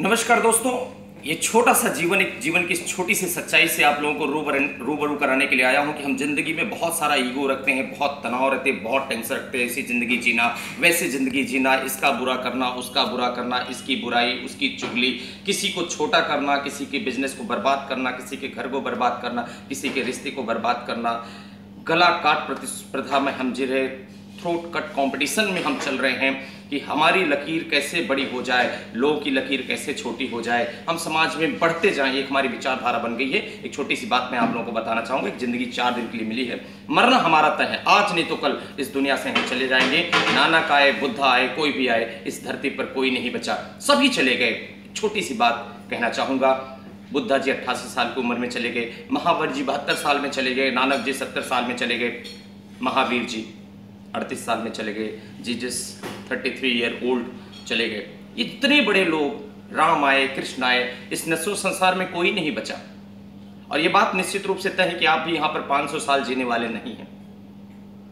नमस्कार दोस्तों, ये छोटा सा जीवन, एक जीवन की छोटी सी सच्चाई से आप लोगों को रूबर, रूबरू कराने के लिए आया हूँ कि हम ज़िंदगी में बहुत सारा ईगो रखते हैं, बहुत तनाव रहते हैं, बहुत टेंशन रखते हैं, ऐसी ज़िंदगी जीना, वैसे ज़िंदगी जीना, इसका बुरा करना, उसका बुरा करना, इसकी बुराई, उसकी चुगली, किसी को छोटा करना, किसी के बिज़नेस को बर्बाद करना, किसी के घर को बर्बाद करना, किसी के रिश्ते को बर्बाद करना, गला काट प्रतिस्पर्धा में हम जी रहे थ्रोट कट कंपटीशन में हम चल रहे हैं कि हमारी लकीर कैसे बड़ी हो जाए, लोगों की लकीर कैसे छोटी हो जाए। हम समाज में बढ़ते जाएँ, ये हमारी विचारधारा बन गई है। एक छोटी सी बात मैं आप लोगों को बताना चाहूँगा ज़िंदगी चार दिन के लिए मिली है। मरना हमारा तय है। आज नहीं तो कल इस दुनिया से हम चले जाएँगे। नानक आए, बुद्धा आए, कोई भी आए, इस धरती पर कोई नहीं बचा। सभी चले गए। छोटी सी बात कहना चाहूँगा। बुद्धा जी अट्ठासी साल की उम्र में चले गए। महावर जी बहत्तर साल में चले गए। नानक जी सत्तर साल में चले गए। महावीर जी अड़तीस साल में चले गए। Jesus thirty three year old चले गए। इतने बड़े लोग, राम आए, कृष्ण आए, इस नसो संसार में कोई नहीं बचा। और ये बात निश्चित रूप से तय है कि आप भी यहाँ पर 500 साल जीने वाले नहीं हैं।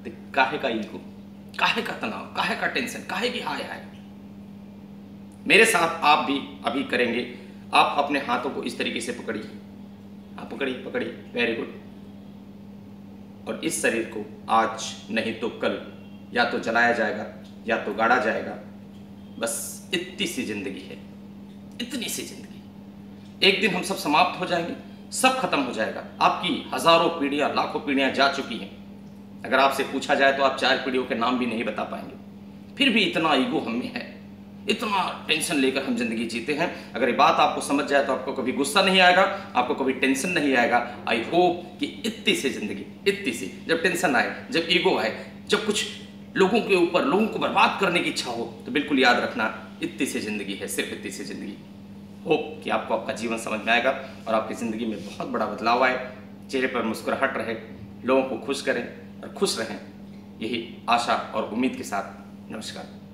तो काहे का ईगो, काहे का तनाव, काहे का टेंशन, काहे की हाय हाय? मेरे साथ आप भी अभी करेंगे। आप अपने हाथों को इस तरीके से पकड़िए। आप पकड़िए पकड़िए। वेरी गुड और इस शरीर को आज नहीं तो कल या तो जलाया जाएगा, या तो गाड़ा जाएगा। बस इतनी सी ज़िंदगी है, इतनी सी ज़िंदगी। एक दिन हम सब समाप्त हो जाएँगे, सब खत्म हो जाएगा। आपकी हज़ारों पीढ़ियाँ, लाखों पीढ़ियाँ जा चुकी हैं। अगर आपसे पूछा जाए तो आप चार पीढ़ियों के नाम भी नहीं बता पाएँगे। फिर भी इतना ईगो हम है। इतना टेंशन लेकर हम ज़िंदगी जीते हैं। अगर ये बात आपको समझ जाए तो आपको कभी गुस्सा नहीं आएगा, आपको कभी टेंशन नहीं आएगा। आई होप कि इतनी सी ज़िंदगी, इतनी सी, जब टेंशन आए, जब ईगो आए, जब कुछ लोगों के ऊपर, लोगों को बर्बाद करने की इच्छा हो तो बिल्कुल याद रखना, इतनी सी ज़िंदगी है, सिर्फ़ इतनी सी ज़िंदगी। होप कि आपको आपका जीवन समझ में आएगा और आपकी ज़िंदगी में बहुत बड़ा बदलाव आए। चेहरे पर मुस्कुराहट रहे, लोगों को खुश करें और खुश रहें। यही आशा और उम्मीद के साथ। नमस्कार।